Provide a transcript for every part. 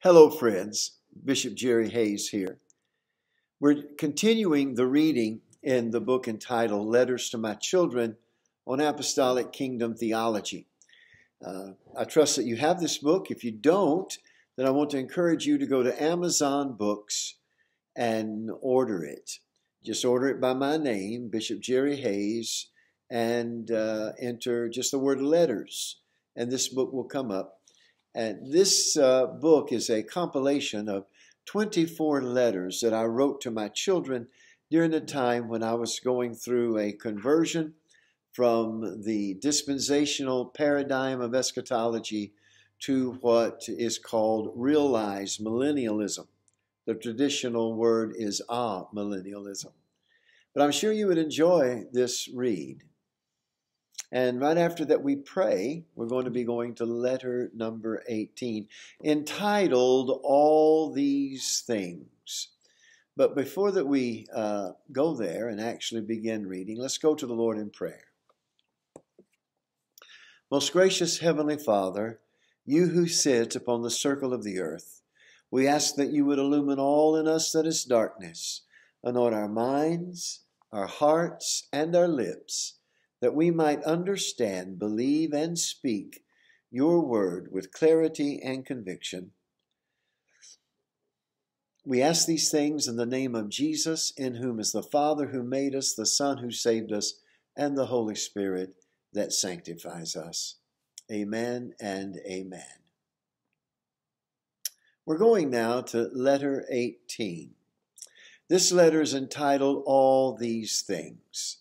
Hello, friends. Bishop Jerry Hayes here. We're continuing the reading in the book entitled Letters to My Children on Apostolic Kingdom Theology. Uh, I trust that you have this book. If you don't, then I want to encourage you to go to Amazon Books and order it. Just order it by my name, Bishop Jerry Hayes, and uh, enter just the word letters, and this book will come up. And this uh, book is a compilation of 24 letters that I wrote to my children during the time when I was going through a conversion from the dispensational paradigm of eschatology to what is called realized millennialism. The traditional word is ah millennialism. But I'm sure you would enjoy this read. And right after that, we pray. We're going to be going to letter number 18, entitled All These Things. But before that we uh, go there and actually begin reading, let's go to the Lord in prayer. Most gracious Heavenly Father, you who sit upon the circle of the earth, we ask that you would illumine all in us that is darkness, anoint our minds, our hearts, and our lips that we might understand, believe, and speak your word with clarity and conviction. We ask these things in the name of Jesus, in whom is the Father who made us, the Son who saved us, and the Holy Spirit that sanctifies us. Amen and amen. We're going now to letter 18. This letter is entitled All These Things.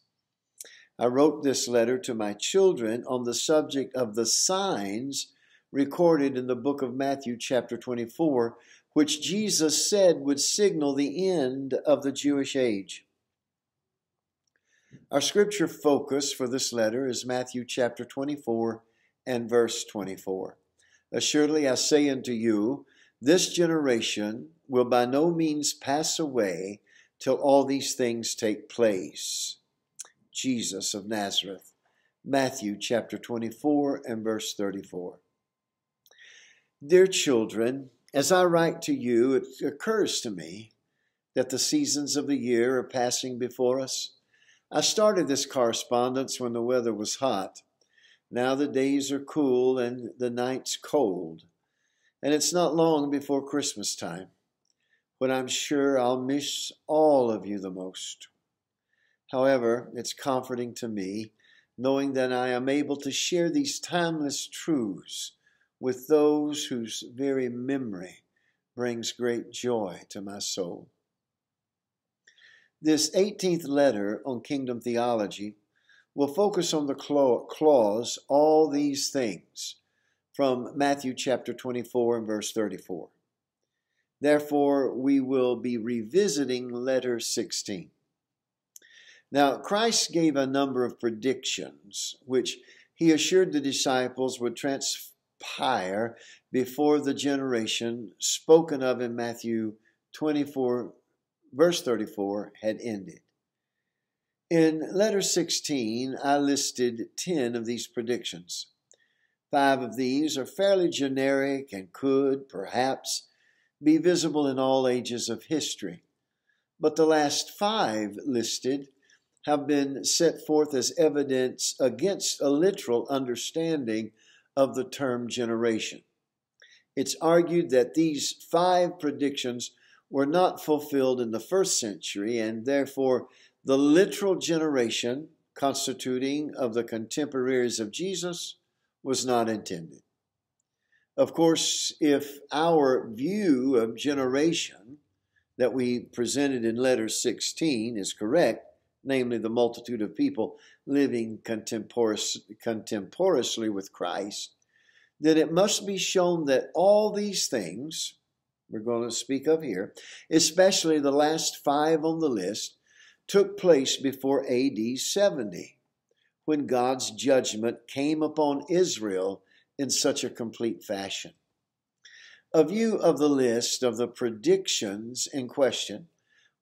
I wrote this letter to my children on the subject of the signs recorded in the book of Matthew, chapter 24, which Jesus said would signal the end of the Jewish age. Our scripture focus for this letter is Matthew chapter 24 and verse 24. Assuredly, I say unto you, this generation will by no means pass away till all these things take place. Jesus of Nazareth. Matthew chapter 24 and verse 34. Dear children, as I write to you, it occurs to me that the seasons of the year are passing before us. I started this correspondence when the weather was hot. Now the days are cool and the nights cold. And it's not long before Christmas time, when I'm sure I'll miss all of you the most. However, it's comforting to me knowing that I am able to share these timeless truths with those whose very memory brings great joy to my soul. This 18th letter on kingdom theology will focus on the clause, all these things, from Matthew chapter 24 and verse 34. Therefore, we will be revisiting letter 16. Now, Christ gave a number of predictions which he assured the disciples would transpire before the generation spoken of in Matthew 24, verse 34, had ended. In letter 16, I listed 10 of these predictions. Five of these are fairly generic and could, perhaps, be visible in all ages of history. But the last five listed have been set forth as evidence against a literal understanding of the term generation. It's argued that these five predictions were not fulfilled in the first century, and therefore the literal generation constituting of the contemporaries of Jesus was not intended. Of course, if our view of generation that we presented in letter 16 is correct, namely the multitude of people living contemporaneously with Christ, then it must be shown that all these things we're going to speak of here, especially the last five on the list, took place before AD 70, when God's judgment came upon Israel in such a complete fashion. A view of the list of the predictions in question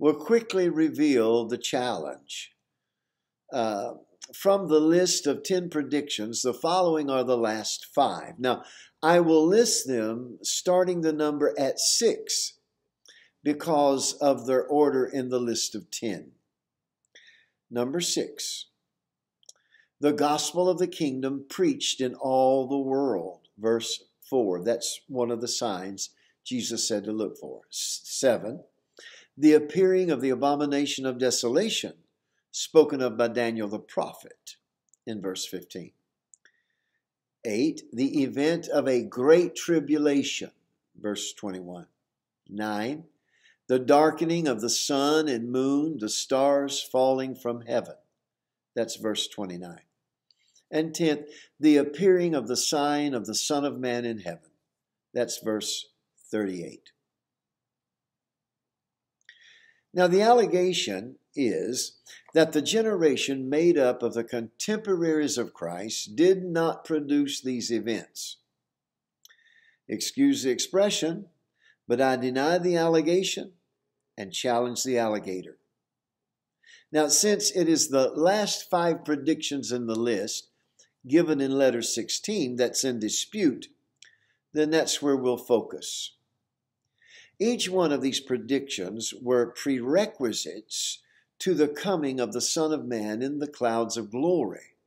will quickly reveal the challenge. Uh, from the list of 10 predictions, the following are the last five. Now, I will list them starting the number at six because of their order in the list of 10. Number six, the gospel of the kingdom preached in all the world. Verse 4. That's one of the signs Jesus said to look for. Seven, the appearing of the abomination of desolation spoken of by Daniel the prophet in verse 15. 8. The event of a great tribulation, verse 21. 9. The darkening of the sun and moon, the stars falling from heaven. That's verse 29. And 10th, the appearing of the sign of the Son of Man in heaven. That's verse 38. Now, the allegation is that the generation made up of the contemporaries of Christ did not produce these events. Excuse the expression, but I deny the allegation and challenge the alligator. Now, since it is the last five predictions in the list given in letter 16 that's in dispute, then that's where we'll focus. Each one of these predictions were prerequisites to the coming of the Son of Man in the clouds of glory,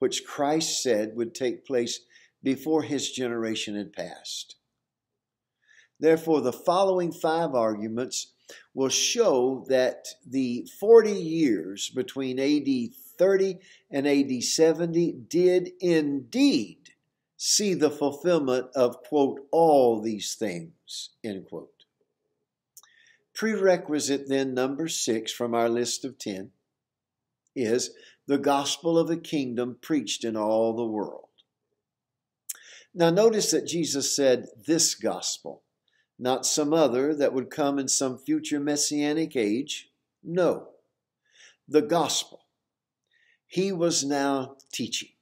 which Christ said would take place before his generation had passed. Therefore, the following five arguments will show that the 40 years between AD 30 and AD 70 did indeed see the fulfillment of, quote, all these things, end quote. Prerequisite, then, number six from our list of ten is the gospel of the kingdom preached in all the world. Now, notice that Jesus said this gospel, not some other that would come in some future messianic age. No, the gospel. He was now teaching.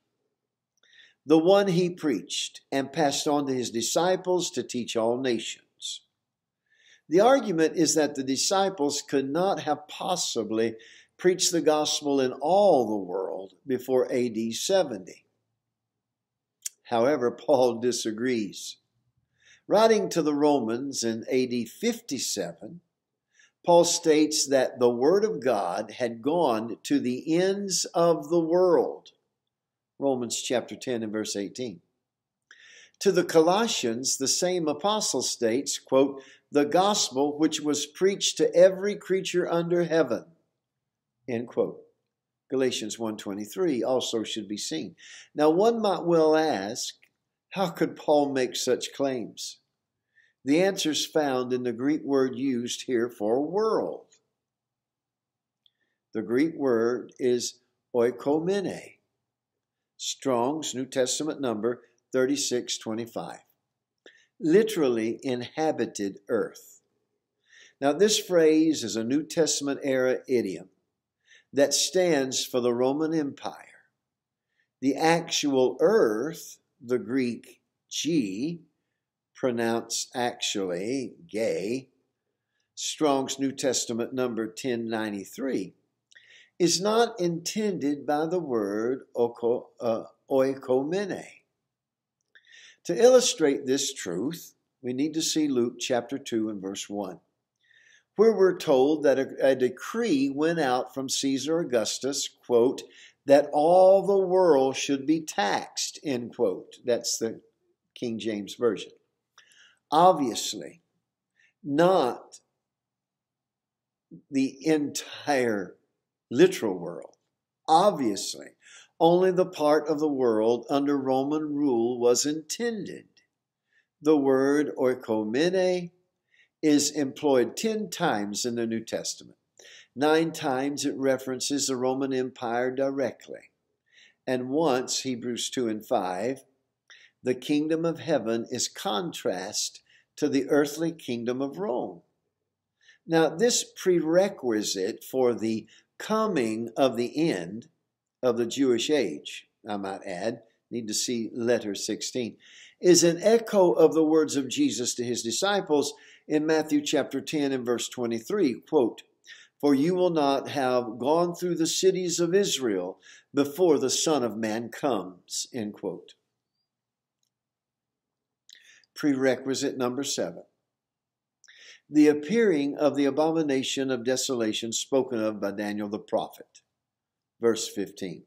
The one he preached and passed on to his disciples to teach all nations. The argument is that the disciples could not have possibly preached the gospel in all the world before AD 70. However, Paul disagrees. Writing to the Romans in AD 57, Paul states that the Word of God had gone to the ends of the world. Romans chapter 10 and verse 18. To the Colossians, the same apostle states, quote, the gospel which was preached to every creature under heaven. End quote. Galatians 1.23 also should be seen. Now one might well ask, how could Paul make such claims? The answer is found in the Greek word used here for world. The Greek word is oikomene. Strong's New Testament number 3625 literally inhabited earth. Now, this phrase is a New Testament era idiom that stands for the Roman Empire. The actual earth, the Greek G, pronounced actually gay, Strong's New Testament number 1093, is not intended by the word uh, oikomene. To illustrate this truth, we need to see Luke chapter 2 and verse 1, where we're told that a, a decree went out from Caesar Augustus, quote, that all the world should be taxed, end quote. That's the King James Version. Obviously, not the entire literal world. Obviously, only the part of the world under Roman rule was intended. The word oikomene is employed 10 times in the New Testament. Nine times it references the Roman Empire directly. And once, Hebrews 2 and 5, the kingdom of heaven is contrast to the earthly kingdom of Rome. Now, this prerequisite for the coming of the end of the Jewish age, I might add, need to see letter 16, is an echo of the words of Jesus to his disciples in Matthew chapter 10 and verse 23, quote, for you will not have gone through the cities of Israel before the Son of Man comes. End quote. Prerequisite number seven. The appearing of the abomination of desolation spoken of by Daniel the prophet. Verse 15.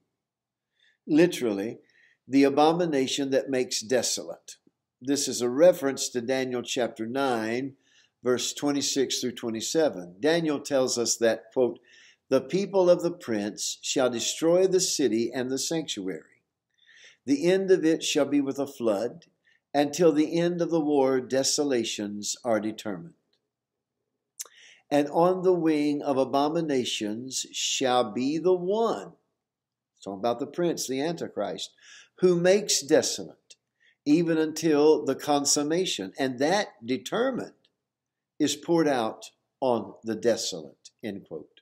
Literally, the abomination that makes desolate. This is a reference to Daniel chapter 9, verse 26 through 27. Daniel tells us that, quote, the people of the prince shall destroy the city and the sanctuary. The end of it shall be with a flood, until the end of the war desolations are determined. And on the wing of abominations shall be the one, it's talking about the prince, the Antichrist, who makes desolate, even until the consummation. And that determined is poured out on the desolate. End quote.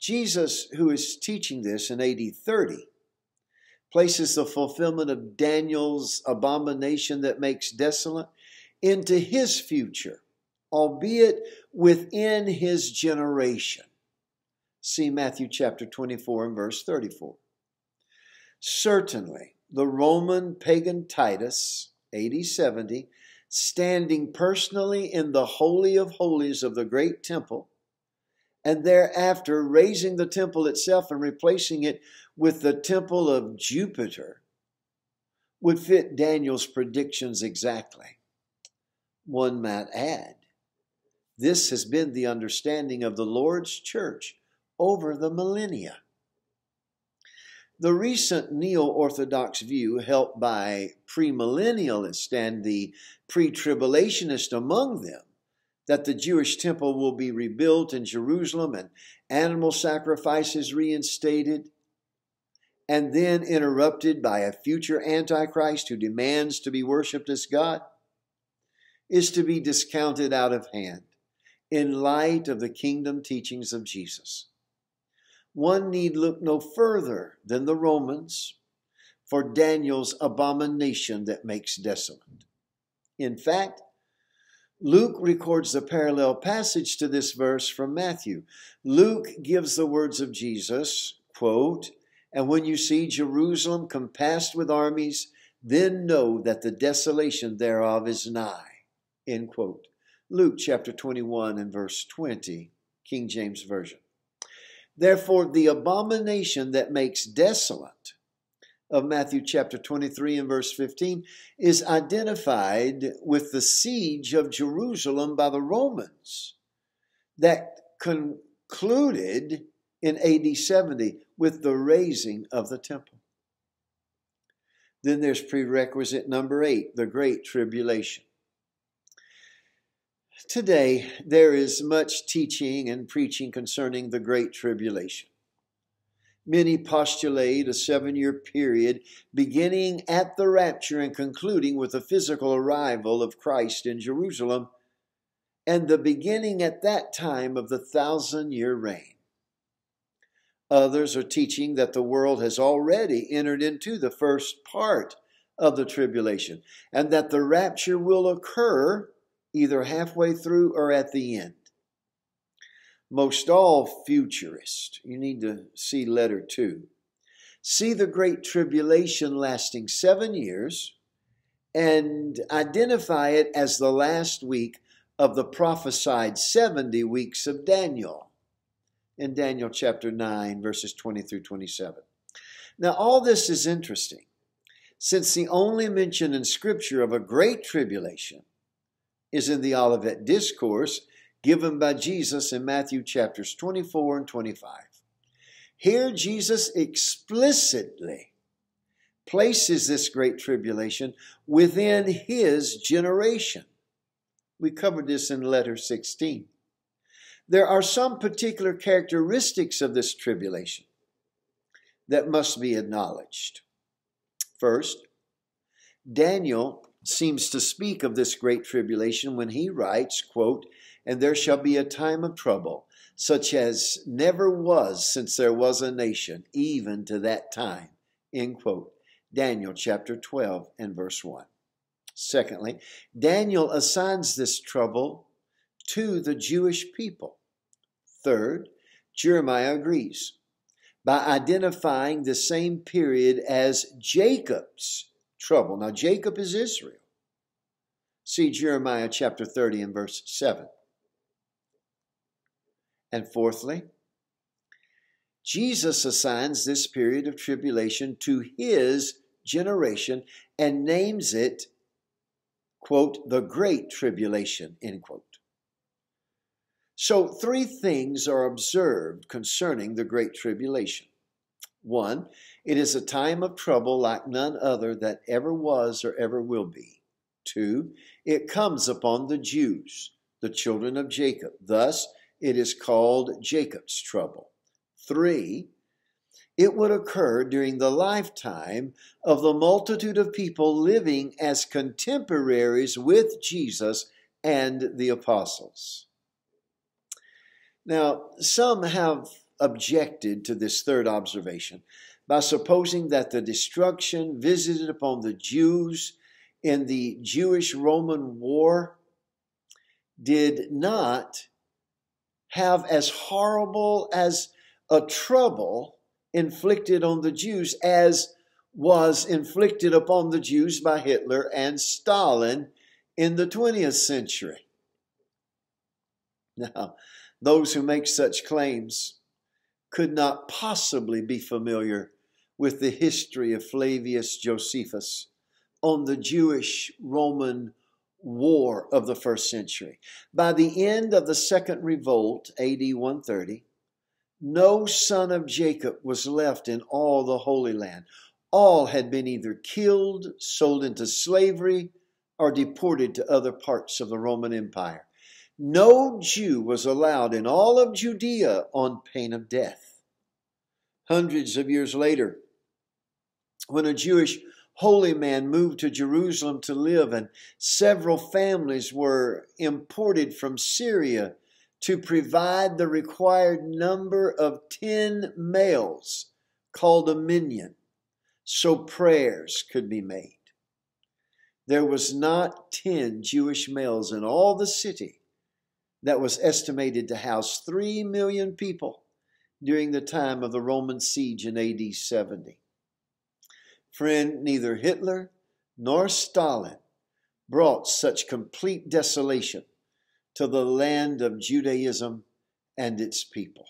Jesus, who is teaching this in AD 30, places the fulfillment of Daniel's abomination that makes desolate into his future, albeit within his generation. See Matthew chapter 24 and verse 34. Certainly, the Roman pagan Titus, AD 70, standing personally in the Holy of Holies of the great temple, and thereafter razing the temple itself and replacing it with the temple of Jupiter, would fit Daniel's predictions exactly. One might add, this has been the understanding of the Lord's church over the millennia. The recent neo Orthodox view, helped by premillennialists and the pre tribulationist among them, that the Jewish temple will be rebuilt in Jerusalem and animal sacrifices reinstated, and then interrupted by a future Antichrist who demands to be worshiped as God, is to be discounted out of hand in light of the kingdom teachings of Jesus one need look no further than the Romans for Daniel's abomination that makes desolate. In fact, Luke records the parallel passage to this verse from Matthew. Luke gives the words of Jesus, quote, And when you see Jerusalem compassed with armies, then know that the desolation thereof is nigh. End quote. Luke chapter 21 and verse 20, King James Version. Therefore, the abomination that makes desolate of Matthew chapter 23 and verse 15 is identified with the siege of Jerusalem by the Romans that concluded in AD 70 with the razing of the temple. Then there's prerequisite number eight, the Great Tribulation. Today, there is much teaching and preaching concerning the Great Tribulation. Many postulate a seven year period beginning at the rapture and concluding with the physical arrival of Christ in Jerusalem, and the beginning at that time of the thousand year reign. Others are teaching that the world has already entered into the first part of the tribulation, and that the rapture will occur either halfway through or at the end. Most all futurists, you need to see letter two, see the Great Tribulation lasting seven years and identify it as the last week of the prophesied 70 weeks of Daniel in Daniel chapter 9, verses 20 through 27. Now, all this is interesting since the only mention in Scripture of a great tribulation is in the Olivet Discourse given by Jesus in Matthew chapters 24 and 25. Here, Jesus explicitly places this great tribulation within his generation. We covered this in letter 16. There are some particular characteristics of this tribulation that must be acknowledged. First, Daniel seems to speak of this great tribulation when he writes, quote, And there shall be a time of trouble, such as never was since there was a nation, even to that time. End quote. Daniel chapter 12 and verse 1. Secondly, Daniel assigns this trouble to the Jewish people. Third, Jeremiah agrees by identifying the same period as Jacob's trouble. Now, Jacob is Israel. See Jeremiah chapter 30 and verse 7. And fourthly, Jesus assigns this period of tribulation to his generation and names it, quote, the Great Tribulation, end quote. So, three things are observed concerning the Great Tribulation. One, it is a time of trouble like none other that ever was or ever will be. Two, it comes upon the Jews, the children of Jacob. Thus, it is called Jacob's trouble. Three, it would occur during the lifetime of the multitude of people living as contemporaries with Jesus and the apostles. Now, some have objected to this third observation by supposing that the destruction visited upon the Jews in the Jewish Roman War did not have as horrible as a trouble inflicted on the Jews as was inflicted upon the Jews by Hitler and Stalin in the 20th century. Now, those who make such claims could not possibly be familiar with the history of Flavius Josephus on the Jewish Roman war of the first century. By the end of the second revolt, AD 130, no son of Jacob was left in all the Holy Land. All had been either killed, sold into slavery, or deported to other parts of the Roman Empire. No Jew was allowed in all of Judea on pain of death. Hundreds of years later, when a Jewish holy man moved to Jerusalem to live, and several families were imported from Syria to provide the required number of 10 males, called a minyan, so prayers could be made. There was not 10 Jewish males in all the city that was estimated to house 3 million people during the time of the Roman siege in AD 70. Friend, neither Hitler nor Stalin brought such complete desolation to the land of Judaism and its people.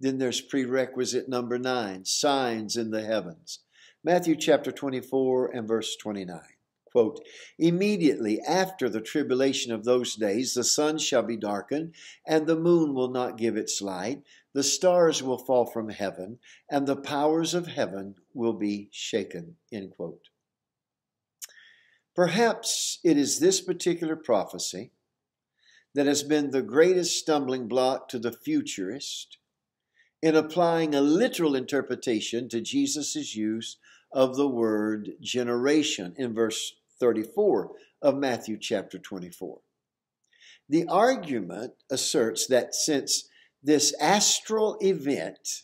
Then there's prerequisite number nine signs in the heavens. Matthew chapter 24 and verse 29. Quote, Immediately after the tribulation of those days, the sun shall be darkened, and the moon will not give its light, the stars will fall from heaven, and the powers of heaven will be shaken. End quote. Perhaps it is this particular prophecy that has been the greatest stumbling block to the futurist in applying a literal interpretation to Jesus' use of the word generation in verse 34 of Matthew chapter 24. The argument asserts that since this astral event,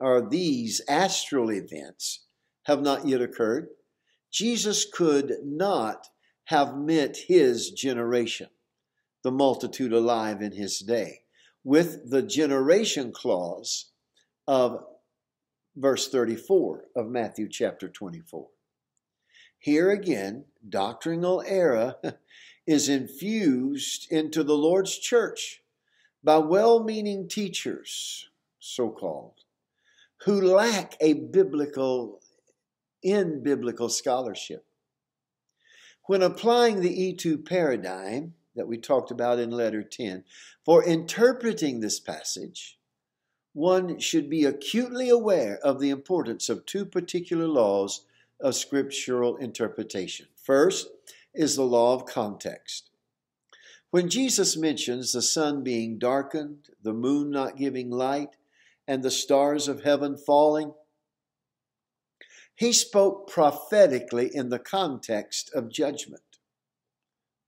or these astral events, have not yet occurred, Jesus could not have meant his generation, the multitude alive in his day, with the generation clause of verse 34 of Matthew chapter 24. Here again, doctrinal error is infused into the Lord's church by well meaning teachers, so called, who lack a biblical, in biblical scholarship. When applying the E2 paradigm that we talked about in letter 10, for interpreting this passage, one should be acutely aware of the importance of two particular laws of scriptural interpretation. First is the law of context. When Jesus mentions the sun being darkened, the moon not giving light, and the stars of heaven falling, he spoke prophetically in the context of judgment.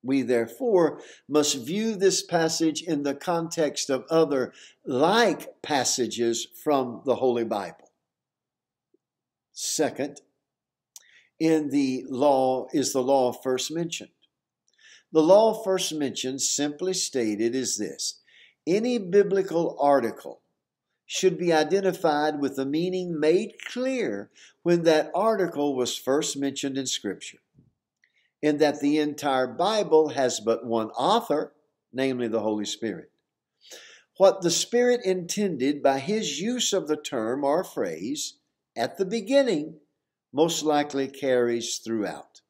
We therefore must view this passage in the context of other like passages from the Holy Bible. Second, in the law is the law first mentioned. The law first mentioned, simply stated, is this any biblical article should be identified with the meaning made clear when that article was first mentioned in Scripture, in that the entire Bible has but one author, namely the Holy Spirit. What the Spirit intended by his use of the term or phrase at the beginning most likely carries throughout.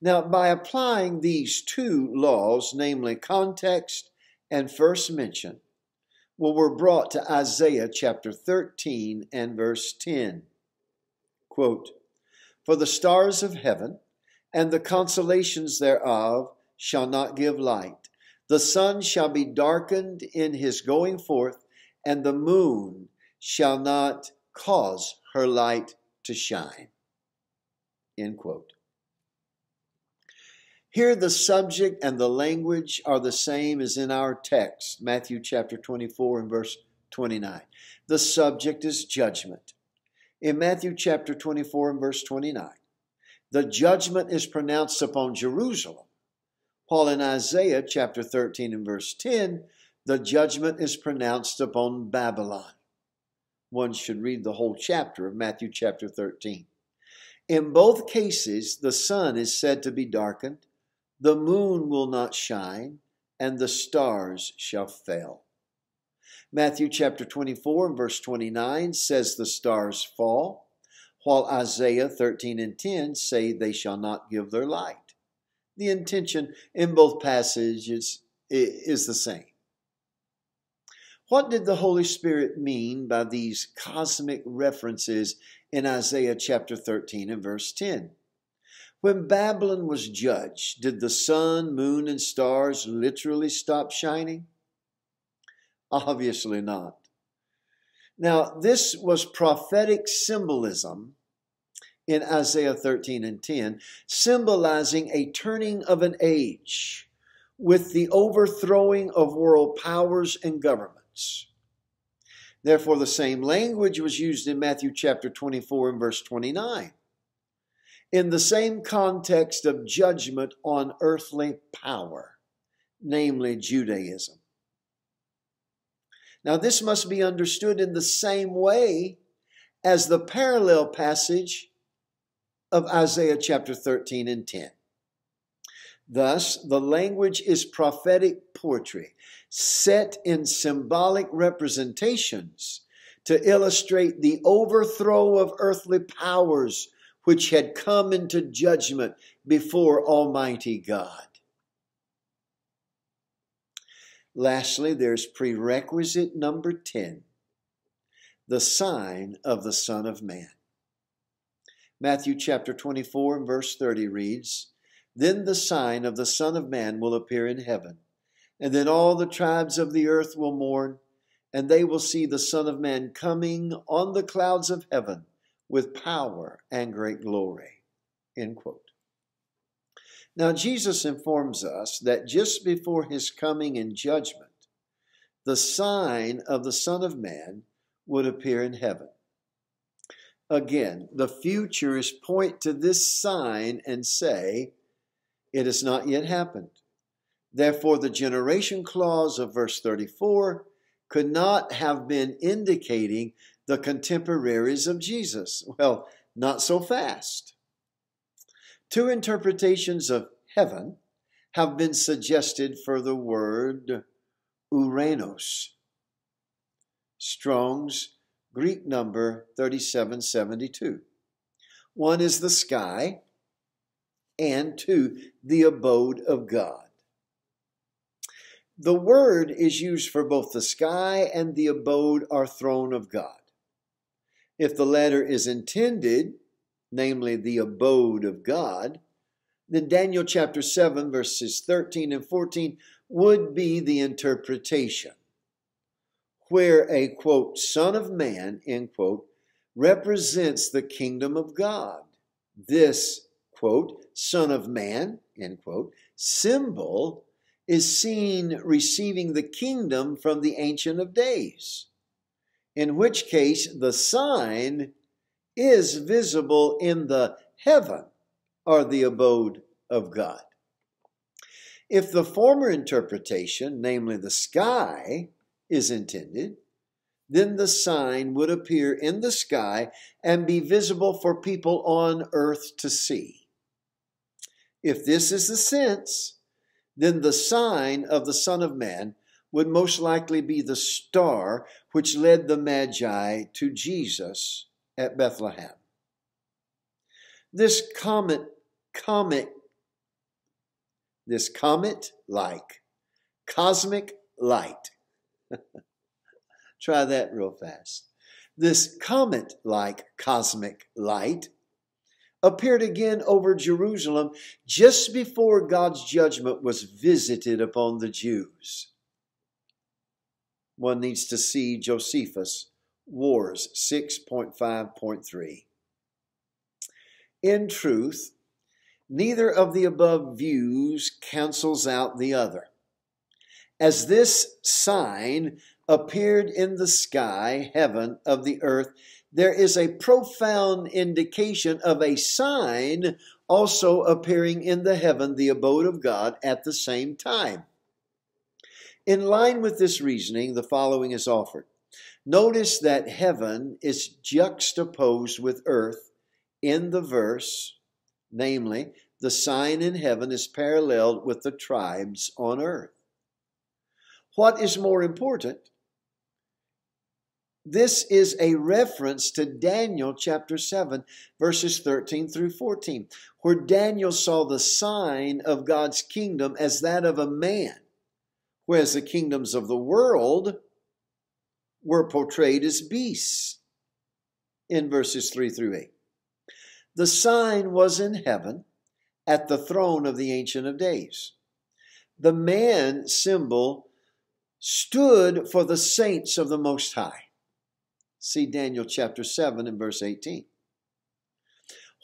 Now, by applying these two laws, namely context and first mention, well, we're brought to Isaiah chapter 13 and verse 10. Quote, For the stars of heaven and the constellations thereof shall not give light. The sun shall be darkened in his going forth, and the moon shall not cause her light to shine. End quote. Here, the subject and the language are the same as in our text, Matthew chapter 24 and verse 29. The subject is judgment. In Matthew chapter 24 and verse 29, the judgment is pronounced upon Jerusalem, while in Isaiah chapter 13 and verse 10, the judgment is pronounced upon Babylon. One should read the whole chapter of Matthew chapter 13. In both cases, the sun is said to be darkened the moon will not shine, and the stars shall fail. Matthew chapter 24 and verse 29 says the stars fall, while Isaiah 13 and 10 say they shall not give their light. The intention in both passages is the same. What did the Holy Spirit mean by these cosmic references in Isaiah chapter 13 and verse 10? When Babylon was judged, did the sun, moon, and stars literally stop shining? Obviously not. Now, this was prophetic symbolism in Isaiah 13 and 10, symbolizing a turning of an age with the overthrowing of world powers and governments. Therefore, the same language was used in Matthew chapter 24 and verse 29 in the same context of judgment on earthly power, namely Judaism. Now, this must be understood in the same way as the parallel passage of Isaiah chapter 13 and 10. Thus, the language is prophetic poetry, set in symbolic representations to illustrate the overthrow of earthly powers which had come into judgment before Almighty God. Lastly, there's prerequisite number 10 the sign of the Son of Man. Matthew chapter 24 and verse 30 reads, Then the sign of the Son of Man will appear in heaven, and then all the tribes of the earth will mourn, and they will see the Son of Man coming on the clouds of heaven with power and great glory. End quote. Now, Jesus informs us that just before his coming in judgment, the sign of the Son of Man would appear in heaven. Again, the futurists point to this sign and say, It has not yet happened. Therefore, the generation clause of verse 34 could not have been indicating the contemporaries of Jesus. Well, not so fast. Two interpretations of heaven have been suggested for the word uranos. Strong's Greek number 3772. One is the sky, and two, the abode of God. The word is used for both the sky and the abode or throne of God. If the latter is intended, namely the abode of God, then Daniel chapter 7, verses 13 and 14 would be the interpretation, where a quote, Son of Man, end quote, represents the kingdom of God. This quote, Son of Man, end quote, symbol is seen receiving the kingdom from the Ancient of Days in which case the sign is visible in the heaven or the abode of God. If the former interpretation, namely the sky, is intended, then the sign would appear in the sky and be visible for people on earth to see. If this is the sense, then the sign of the Son of Man would most likely be the star which led the Magi to Jesus at Bethlehem. This comet, comet, this comet like, cosmic light. Try that real fast. This comet like cosmic light appeared again over Jerusalem just before God's judgment was visited upon the Jews. One needs to see Josephus, Wars 6.5.3. In truth, neither of the above views cancels out the other. As this sign appeared in the sky, heaven, of the earth, there is a profound indication of a sign also appearing in the heaven, the abode of God, at the same time. In line with this reasoning, the following is offered. Notice that heaven is juxtaposed with earth in the verse, namely, the sign in heaven is paralleled with the tribes on earth. What is more important? This is a reference to Daniel chapter 7, verses 13 through 14, where Daniel saw the sign of God's kingdom as that of a man, whereas the kingdoms of the world were portrayed as beasts in verses 3 through 8. The sign was in heaven at the throne of the Ancient of Days. The man symbol stood for the saints of the Most High. See Daniel chapter 7 and verse 18.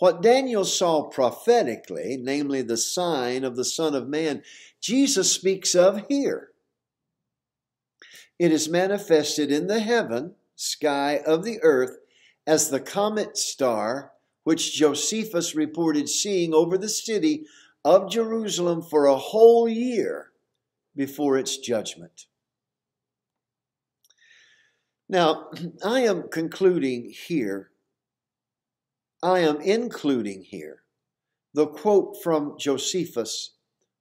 What Daniel saw prophetically, namely the sign of the Son of Man, Jesus speaks of here. It is manifested in the heaven, sky of the earth, as the comet star which Josephus reported seeing over the city of Jerusalem for a whole year before its judgment. Now, I am concluding here, I am including here the quote from Josephus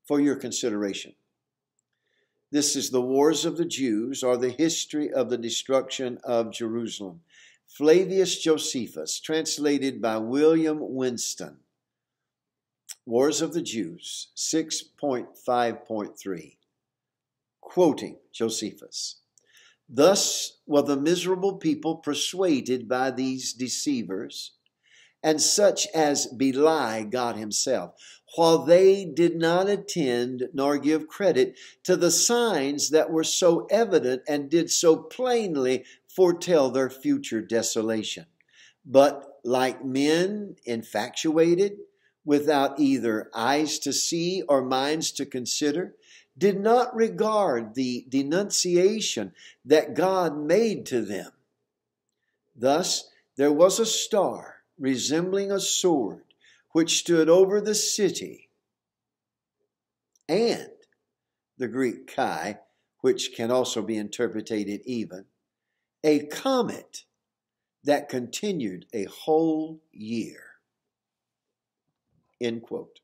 for your consideration. This is the Wars of the Jews, or the history of the destruction of Jerusalem. Flavius Josephus, translated by William Whiston. Wars of the Jews, 6.5.3. Quoting Josephus. Thus were the miserable people persuaded by these deceivers, and such as belie God Himself, while they did not attend nor give credit to the signs that were so evident and did so plainly foretell their future desolation. But like men infatuated, without either eyes to see or minds to consider, did not regard the denunciation that God made to them. Thus, there was a star resembling a sword which stood over the city, and the Greek chi, which can also be interpreted even, a comet that continued a whole year. End quote.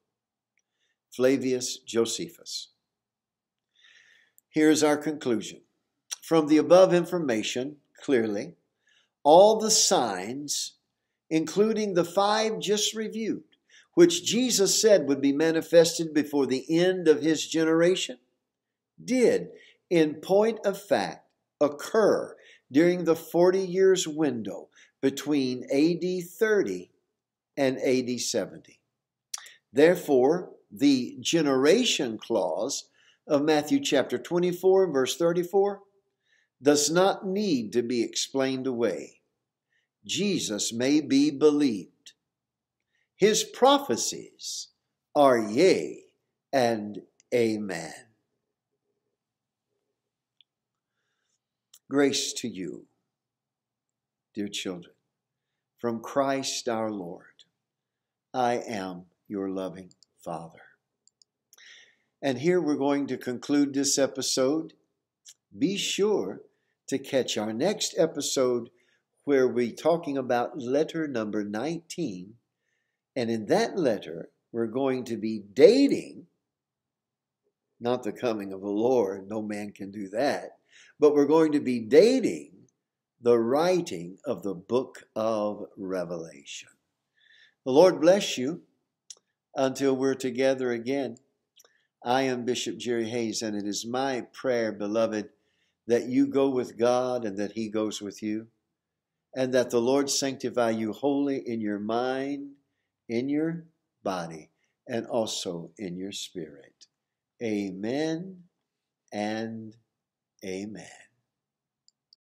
Flavius Josephus. Here's our conclusion. From the above information, clearly, all the signs, including the five just reviewed, which Jesus said would be manifested before the end of his generation, did, in point of fact, occur during the 40 years window between AD 30 and AD 70. Therefore, the generation clause of Matthew chapter 24 and verse 34 does not need to be explained away. Jesus may be believed. His prophecies are yea and amen. Grace to you, dear children, from Christ our Lord. I am your loving Father. And here we're going to conclude this episode. Be sure to catch our next episode where we're talking about letter number 19. And in that letter, we're going to be dating, not the coming of the Lord, no man can do that, but we're going to be dating the writing of the book of Revelation. The Lord bless you until we're together again. I am Bishop Jerry Hayes, and it is my prayer, beloved, that you go with God and that He goes with you, and that the Lord sanctify you wholly in your mind, in your body, and also in your spirit. Amen and amen.